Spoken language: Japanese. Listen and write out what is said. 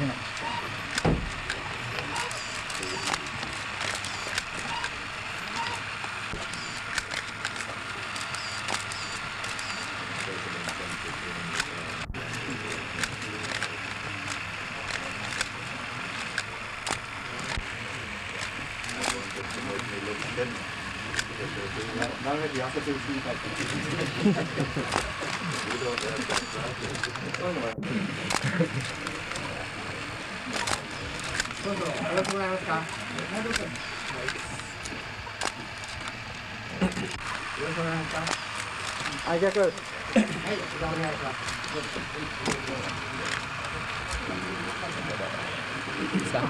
出なかなるべく痩せてうちに帰って。どうぞありがとうございますか。よろしくお願いします。はい逆。はいお願いしますいいですか